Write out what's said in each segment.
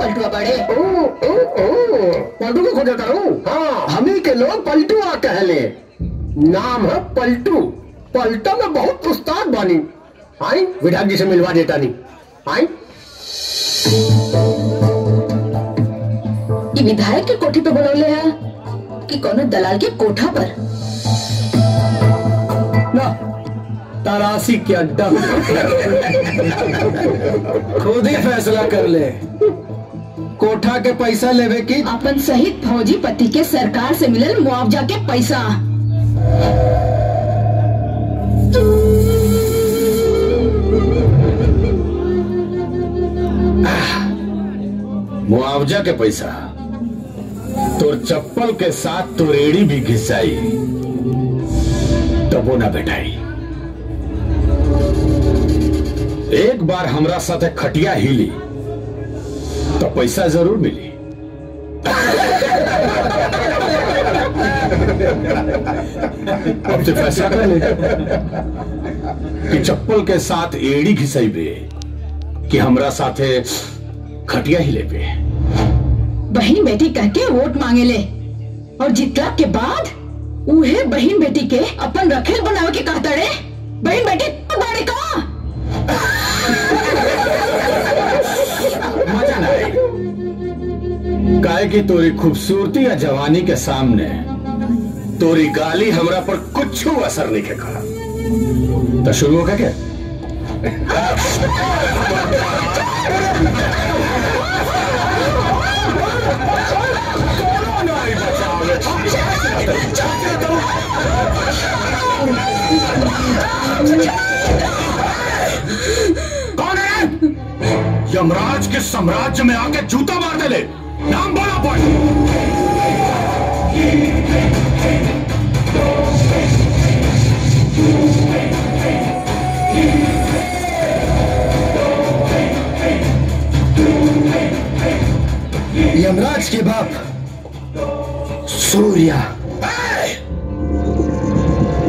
पलटुआ बड़े ओ ओ ओ। पलटू को खोजा करूँ हाँ। हमी के लोग पलटू आ कहले। नाम है पलटू। पलटा में बहुत उस्ताद बानी। आई विधायक जी से मिलवा देता नहीं। आई। ये विधायक के कोठी पे बुलौले है कि कोनो दलाल के कोठा पर। ना तरासी के अड्डा। खुद ही फैसला कर ले। कोठा के पैसा लेवे की? अपन सहित फौजी पति के सरकार से मिलल मुआवजा के पैसा। मुआवजा के पैसा। तोर चप्पल के साथ तो रेड़ी भी घिसाई। तबो ना बेटाई एक बार हमरा साथे खटिया हिली। तो पैसा ज़रूर मिली। अब तो फैसला कर ले। कि चप्पल के साथ एड़ी घिसाइबे कि हमरा साथे खटिया ही लेबे बहन बेटी कह के वोट मांगे ले, और जितला के बाद उहे बहन बेटी के अपन रखेल बनावे के कहता रे बहन बेटी बड़े का काहे की तोरी खूबसूरती या जवानी के सामने। तोरी गाली हमरा पर कुछ असर नहीं करा तो शुरू होगा क्या? कौन है? यमराज के साम्राज्य में आके जूता मार दे ले यमराज के बाप, सूर्या।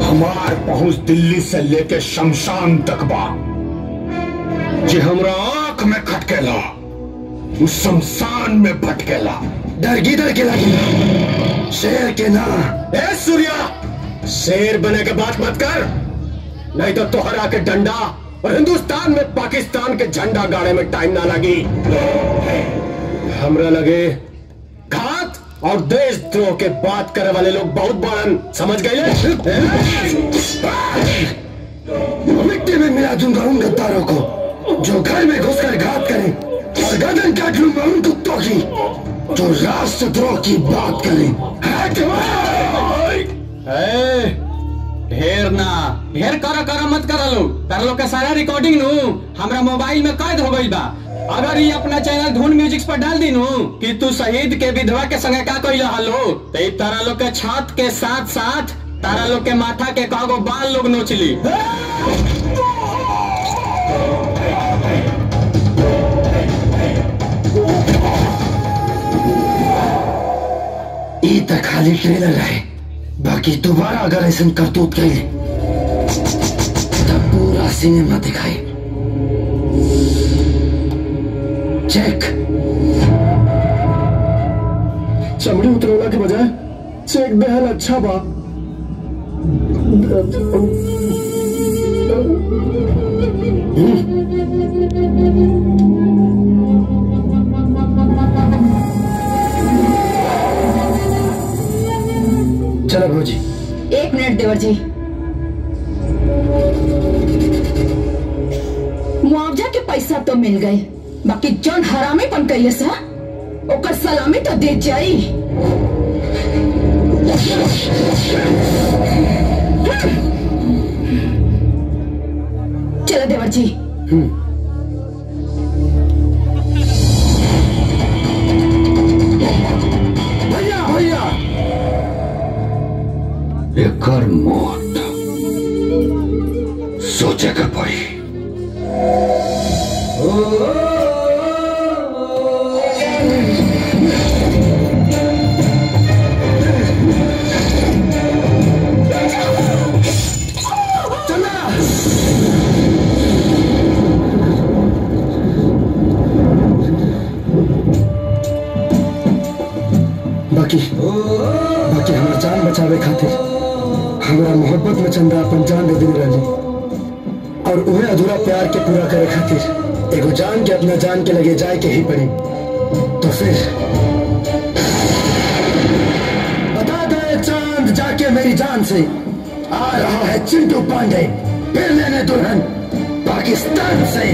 हमार पहुँच दिल्ली से लेके शमशान तक बा। जे हमरा आँख में खटकेला। उस शमशान में भटकेला। डर के लगी। शेर के ना। ए सूर्या! शेर बने के बात मत कर। नहीं तो तोहरा के डंडा और हिंदुस्तान में पाकिस्तान के झंडा गाड़े में टाइम ना लगी। हमरा लगे घात और देशद्रोह के बात करे वाले लोग बहुत बड़न। समझ गए मिट्टी में मिला दूँगा उन गद्दारों को जो घर में घुसकर घात करें। की जो राष्ट्रद्रोह की बात करें ढेर ना ढेर करा करा मत करा लो कर लो का सारा रिकॉर्डिंग नु हमरा मोबाइल में कैद हो गई बा अगर ये अपना चैनल धुन म्यूज़िक पर डाल दी कि तू शहीद के विधवा के संगे का कइल हलो तो तारा लोग के छत के साथ साथ तारा लोग के माथा के कागो बाल लोग नोचली ई तक खाली ट्रेलर है? बाकी दोबारा अगर ऐसा करतूत कैले तब पूरा सिनेमा दिखाए। चेक। चमड़ी उतरौला के बजाय, चेक बेहद अच्छा बा। चलो भौजी एक मिनट देवर जी मुआवजा के पैसा तो मिल गए बाकी जौन हरामी पन कैले सा ओकर सलामी तो दे जाई। चलो देवर जी भैया भैया। एकर मौत। सोचे के पड़ी बाकी बाकी हमार जान बचावे खातिर। हमरा मोहब्बत में चंदा अपन जान दे दिन रही और उहे अधूरा प्यार के पूरा करे खातिर, एगो जान के अपना जान के लगे जाए के ही पड़ी। तो फिर, बता दे चाँद जाके मेरी जान से। आ रहा है चिंटू पांडे, फिर लेने दुल्हन पाकिस्तान से।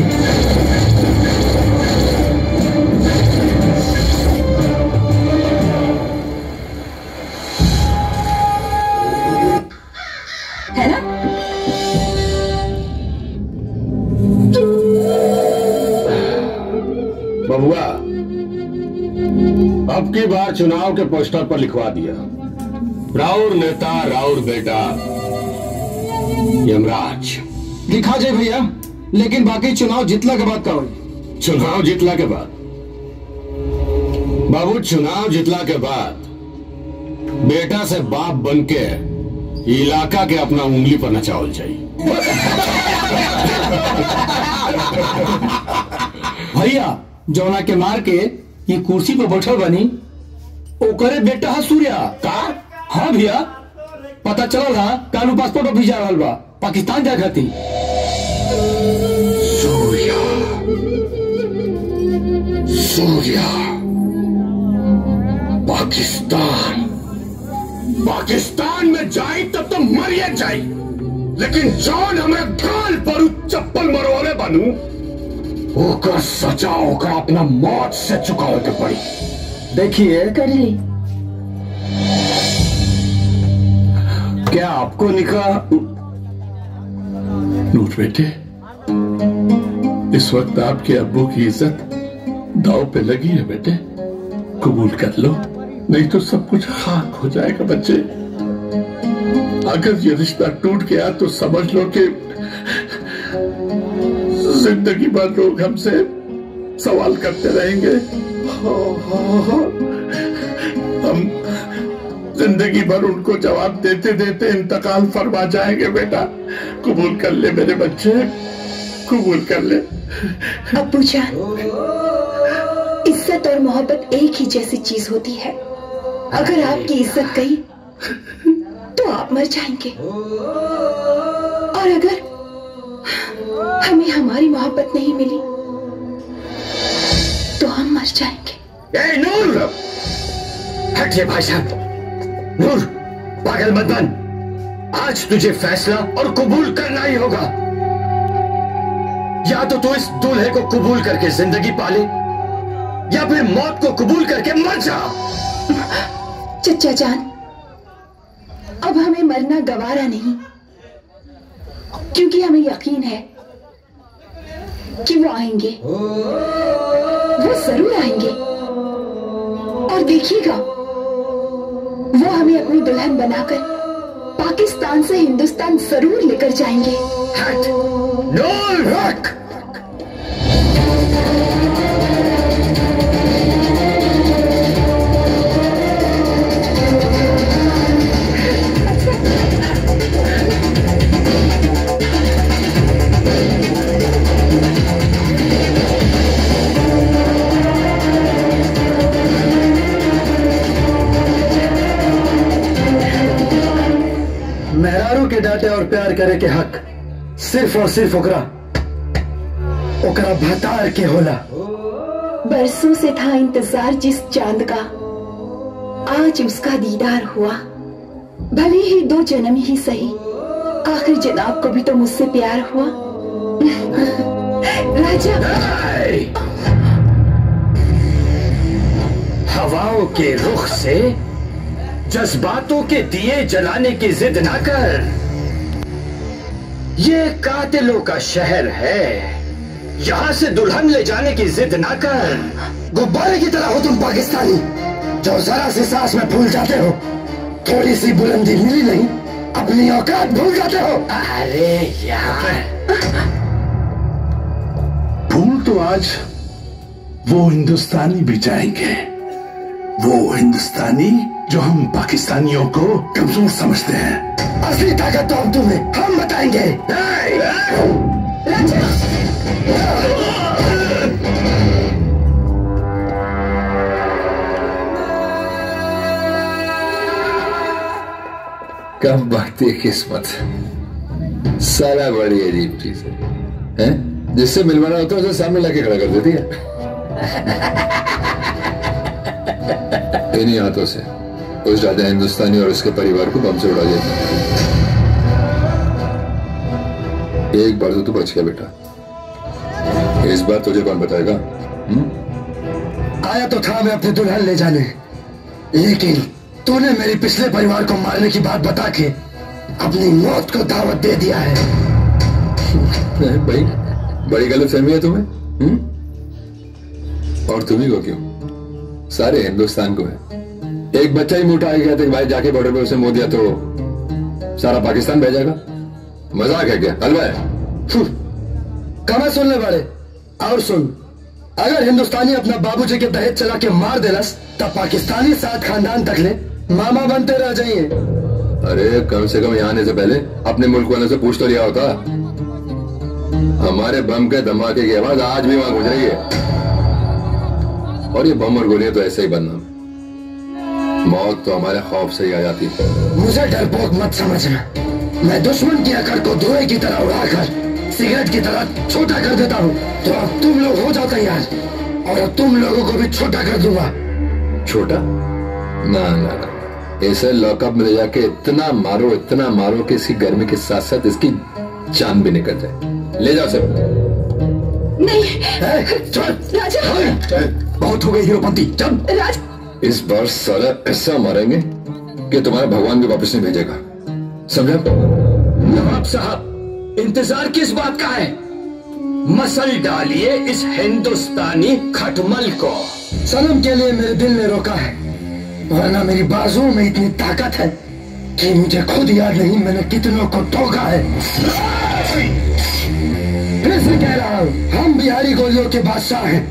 की बार चुनाव के पोस्टर पर लिखवा दिया। राउर नेता राउर बेटा यमराज। लिखा जाए भैया लेकिन बाकी चुनाव जीतला के बाद का होई चुनाव जीतला के बाद। बाबू चुनाव जीतला के बाद। बेटा से बाप बन के इलाका के अपना उंगली पर नचावल चाहिए भैया जौना के मार के ये कुर्सी पर बैठल बनी। ओकरे बेटा है सूर्या। का हाँ भैया। पता चलल हा कानू पासपोर्ट ऑफ़िस जा रहल बा। पाकिस्तान जा खातिर सूर्या। सूर्या। पाकिस्तान। पाकिस्तान में जाई तब तो मरिए जाई। लेकिन जौन हमें गाल पर चप्पल मरवाले बनू। ओकर सजा ओकर अपना मौत से चुकावे के पड़ी। देखिए। कर। ली क्या आपको निकाह नूट बेटे? इस वक्त आपके अब्बू की इज़्ज़त दाव पे लगी है बेटे। कबूल कर लो नहीं तो सब कुछ खाक हो जाएगा बच्चे। अगर ये रिश्ता टूट गया तो समझ लो कि ज़िंदगी भर लोग हमसे सवाल करते रहेंगे। हम ज़िंदगी भर उनको जवाब देते देते इंतकाल फरमा जाएँगे, बेटा। कबूल कर ले मेरे बच्चे। कबूल कर ले। अब्बू जान, इज़्ज़त और मोहब्बत एक ही जैसी चीज़ होती है। अगर आपकी इज़्ज़त गई तो आप मर जाएँगे। और अगर हमें हमारी मोहब्बत नहीं मिली तो हम मर जाएँगे। ए नूर हटिए भाई साहब नूर पागल मत बन आज तुझे फैसला और कबूल करना ही होगा या तो तू इस दूल्हे को कबूल करके ज़िंदगी पाले या फिर मौत को कबूल करके मर जा चचा जान अब हमें मरना गवारा नहीं। क्योंकि हमें यकीन है कि वो आएँगे। वो ज़रूर आएँगे। देखिएगा। वो हमें अपनी दुल्हन बनाकर पाकिस्तान से हिंदुस्तान ज़रूर लेकर जाएँगे। हट नो हट के डांटे और प्यार करे के हक सिर्फ़ और सिर्फ़ ओकरा ओकरा भतार के होला। बरसों से था इंतज़ार जिस चाँद का। आज उसका दीदार हुआ। भले ही दो जन्म ही सही। आखिर जनाब को भी तो मुझसे प्यार हुआ। राजा। हवाओं के रुख से जज्बातों के दिए जलाने की जिद ना कर। ये कातिलों का शहर है। यहाँ से दुल्हन ले जाने की जिद ना कर। गुब्बारे की तरह हो तुम पाकिस्तानी जो जरा सी सांस में भूल जाते हो। थोड़ी सी बुलंदी मिली नहीं अपनी औकात भूल जाते हो। अरे यार। भूल तो आज वो हिंदुस्तानी भी जाएँगे। वो हिंदुस्तानी जो हम पाकिस्तानियों को कमज़ोर समझते हैं असली ताकत तो हम तुम्हें हम बताएँगे कब बढ़ती किस्मत। सारा बड़ी अजीब चीज़ है। हैं? जिससे मिलवाना होता है, उसे सामने लाके खड़ा कर देती है। इन्हीं हाथों से। उस राजा हिंदुस्तानी और उसके परिवार को बम से उड़ा दिया था एक बार तो तू बच गया बेटा इस बार तुझे कौन बताएगा हुँ? आया तो था मैं अपने दुल्हन ले जाने लेकिन तूने मेरे पिछले परिवार को मारने की बात बता के अपनी मौत को दावत दे दिया है भाई बड़ी गलत फहमी है तुम्हें हुँ? और तुम्ही को क्यों सारे हिंदुस्तान को है एक बच्चा ही मुठा गया था भाई जाके बॉर्डर पे उसे मुँह दिया तो सारा पाकिस्तान भेजेगा मज़ाक है क्या? हलवा है कमा सुनने वाले और सुन। अगर हिंदुस्तानी अपना बाबूजी के दहेज चला के मार देलस, तब पाकिस्तानी सात खानदान तक ले। मामा बनते रह जाइए। अरे, कम से कम यहाँ आने से पहले अपने मुल्क वालों से पूछ तो लिया होता। हमारे बम के धमाके की आवाज़ आज भी वहाँ गूंज रही है और ये बम और गोलियाँ तो ऐसे ही बनना मौत तो हमारे खौफ से ही आ जाती है। मुझे डरपोक मत समझना। मैं दुश्मन की अकड़ को धुएँ की तरह उड़ाकर सिगरेट की तरह छोटा कर देता हूँ। तो अब तुम लोग हो जाओ तैयार और अब तुम लोगों को भी छोटा कर दूँगा। छोटा? ना ना ना। ऐसे लॉकअप में ले जाके इतना मारो इतना मारो कि इसकी गर्मी के साथ साथ इसकी जान भी निकल जाए। ले जाओ सब नहीं। ए, राजा। बहुत हो गई हीरोपंती। चल। राज इस बार साला ऐसा मारेंगे कि तुम्हारा भगवान भी वापस नहीं भेजेगा। समझा? नवाब साहब, इंतज़ार किस बात का है? मसल डालिए इस हिंदुस्तानी खटमल को। सनम के लिए मेरे दिल ने रोका है, वरना मेरी बाजुओं में इतनी ताकत है कि मुझे खुद याद नहीं मैंने कितनों को ठोका है। फिर से कह रहा हूँ, हम बिहारी गोलियों के बादशाह हैं।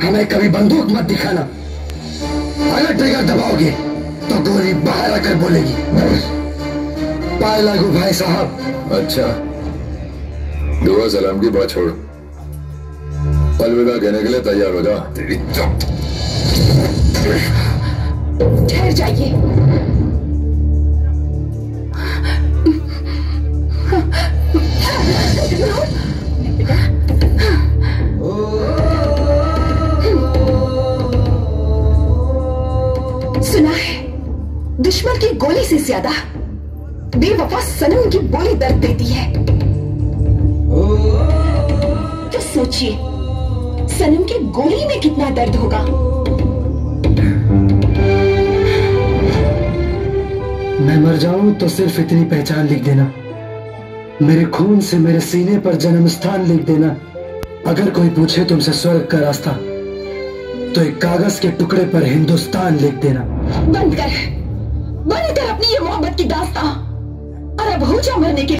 हमें कभी बंदूक मत दिखाना। अगर ट्रिगर दबाओगे तो गोली बाहर आकर बोलेगी। पाए लागू भाई साहब। अच्छा। दुआ सलाम की बात छोड़। अलविदा कहने के लिए तैयार हो जा। तेरी तो- ठहर जाइए। दुश्मन की गोली से ज़्यादा बेवफा सनम की बोली दर्द देती है। तो सोचिए सनम की गोली में कितना दर्द होगा? मैं मर जाऊँ तो सिर्फ़ इतनी पहचान लिख देना। मेरे खून से मेरे सीने पर जन्म स्थान लिख देना। अगर कोई पूछे तुमसे स्वर्ग का रास्ता तो एक कागज़ के टुकड़े पर हिंदुस्तान लिख देना। बंद कर। बंद कर अपनी ये मोहब्बत की दास्तां। और अब हो जा मरने के